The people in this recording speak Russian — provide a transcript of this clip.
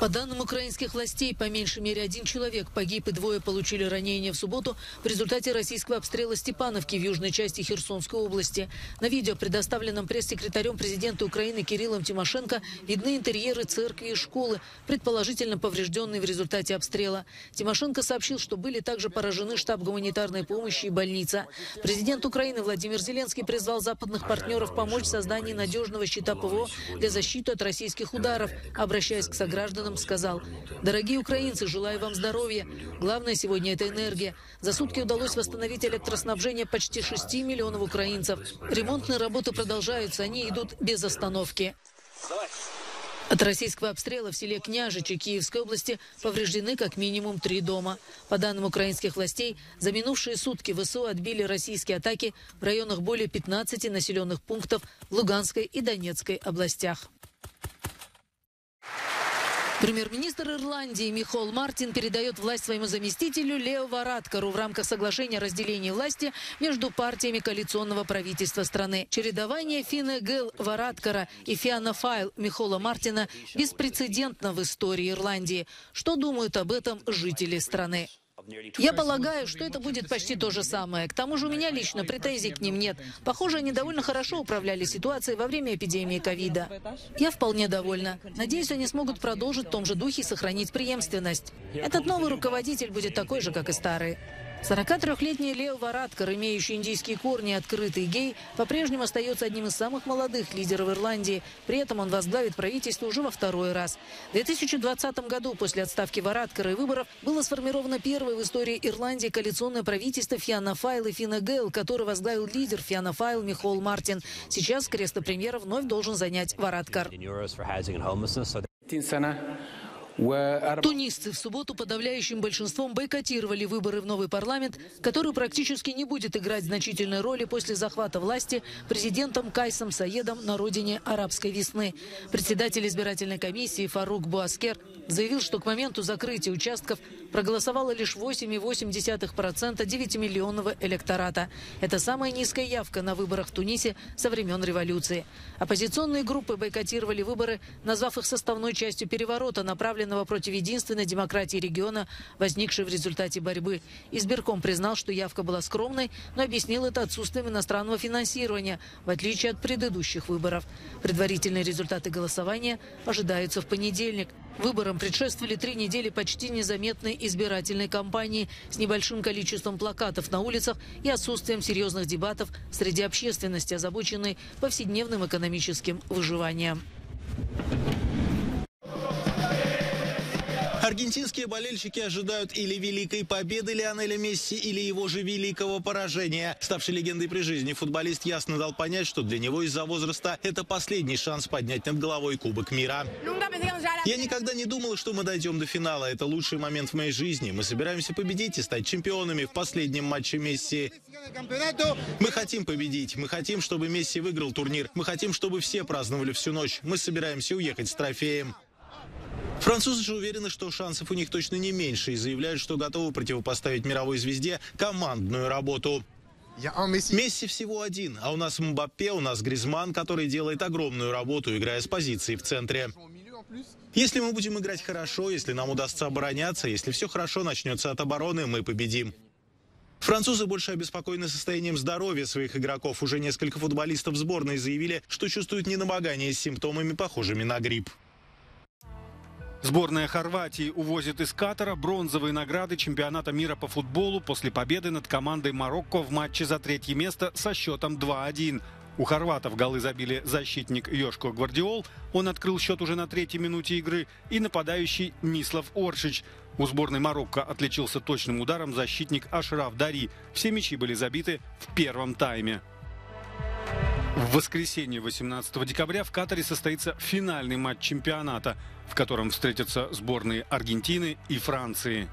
По данным украинских властей, по меньшей мере один человек погиб и двое получили ранения в субботу в результате российского обстрела Степановки в южной части Херсонской области. На видео, предоставленном пресс-секретарем президента Украины Кириллом Тимошенко, видны интерьеры церкви и школы, предположительно поврежденные в результате обстрела. Тимошенко сообщил, что были также поражены штаб гуманитарной помощи и больница. Президент Украины Владимир Зеленский призвал западных партнеров помочь в создании надежного щита ПВО для защиты от российских ударов, обращаясь к согражданам Зеленым сказал, «Дорогие украинцы, желаю вам здоровья. Главное сегодня – это энергия. За сутки удалось восстановить электроснабжение почти 6 миллионов украинцев. Ремонтные работы продолжаются, они идут без остановки». От российского обстрела в селе Княжичи Киевской области повреждены как минимум три дома. По данным украинских властей, за минувшие сутки ВСУ отбили российские атаки в районах более 15 населенных пунктов в Луганской и Донецкой областях. Премьер-министр Ирландии Михол Мартин передает власть своему заместителю Лео Вараткару в рамках соглашения о разделении власти между партиями коалиционного правительства страны. Чередование Финне Гэл Вараткара и Фиана Файл Михола Мартина беспрецедентно в истории Ирландии. Что думают об этом жители страны? Я полагаю, что это будет почти то же самое. К тому же у меня лично претензий к ним нет. Похоже, они довольно хорошо управляли ситуацией во время эпидемии ковида. Я вполне довольна. Надеюсь, они смогут продолжить в том же духе и сохранить преемственность. Этот новый руководитель будет такой же, как и старый. 43-летний Лео Вараткар, имеющий индийские корни и открытый гей, по-прежнему остается одним из самых молодых лидеров Ирландии. При этом он возглавит правительство уже во второй раз. В 2020 году, после отставки Вараткара и выборов, было сформировано первое в истории Ирландии коалиционное правительство Фиана Файл и Фина Гейл, который возглавил лидер Фиана Файл Михол Мартин. Сейчас кресло премьера вновь должен занять Вараткар. Тунисцы в субботу подавляющим большинством бойкотировали выборы в новый парламент, который практически не будет играть значительной роли после захвата власти президентом Кайсом Саедом на родине арабской весны. Председатель избирательной комиссии Фарук Буаскер заявил, что к моменту закрытия участков проголосовало лишь 8,8% 9-миллионного электората. Это самая низкая явка на выборах в Тунисе со времен революции. Оппозиционные группы бойкотировали выборы, назвав их составной частью переворота, направленного против единственной демократии региона, возникшей в результате борьбы. Избирком признал, что явка была скромной, но объяснил это отсутствием иностранного финансирования, в отличие от предыдущих выборов. Предварительные результаты голосования ожидаются в понедельник. Выборам предшествовали три недели почти незаметной избирательной кампании с небольшим количеством плакатов на улицах и отсутствием серьезных дебатов среди общественности, озабоченной повседневным экономическим выживанием. Аргентинские болельщики ожидают или великой победы Лионеля Месси, или его же великого поражения. Ставший легендой при жизни, футболист ясно дал понять, что для него из-за возраста это последний шанс поднять над головой Кубок мира. Я никогда не думал, что мы дойдем до финала. Это лучший момент в моей жизни. Мы собираемся победить и стать чемпионами в последнем матче Месси. Мы хотим победить. Мы хотим, чтобы Месси выиграл турнир. Мы хотим, чтобы все праздновали всю ночь. Мы собираемся уехать с трофеем. Французы же уверены, что шансов у них точно не меньше и заявляют, что готовы противопоставить мировой звезде командную работу. Месси всего один, а у нас Мбаппе, у нас Гризман, который делает огромную работу, играя с позиции в центре. Если мы будем играть хорошо, если нам удастся обороняться, если все хорошо начнется от обороны, мы победим. Французы больше обеспокоены состоянием здоровья своих игроков. Уже несколько футболистов сборной заявили, что чувствуют недомогание с симптомами, похожими на грипп. Сборная Хорватии увозит из Катара бронзовые награды чемпионата мира по футболу после победы над командой Марокко в матче за третье место со счетом 2-1. У хорватов голы забили защитник Йошко Гвардиол, он открыл счет уже на третьей минуте игры, и нападающий Мислав Оршич. У сборной Марокко отличился точным ударом защитник Ашраф Дари. Все мячи были забиты в первом тайме. В воскресенье 18 декабря в Катаре состоится финальный матч чемпионата, в котором встретятся сборные Аргентины и Франции.